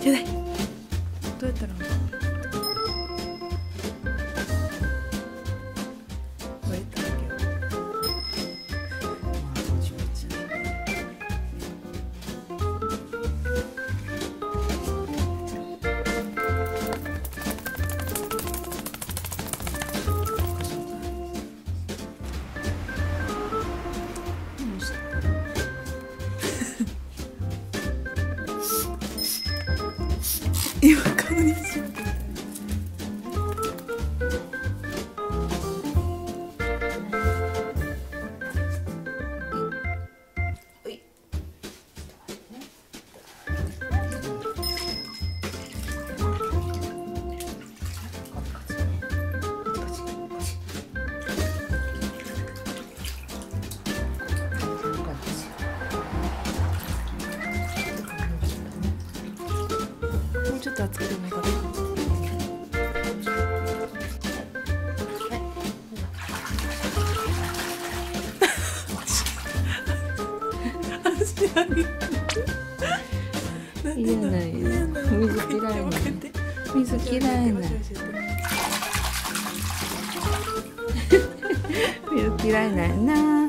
ちょうだ you. もうちょってもいいかな。足あげなんで嫌だよ。水嫌いなの水嫌いな水嫌いなんやな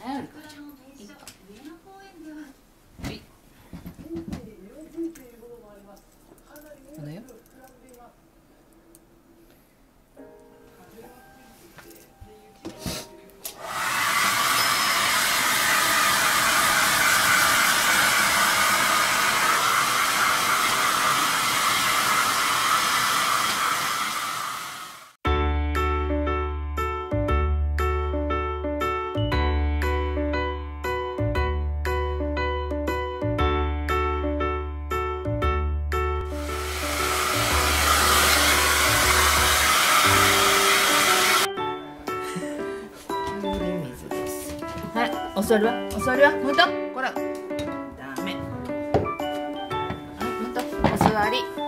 말을거 죠. 座るわ。お座るわ。もっとこら。ダメ。はいもっとお座り。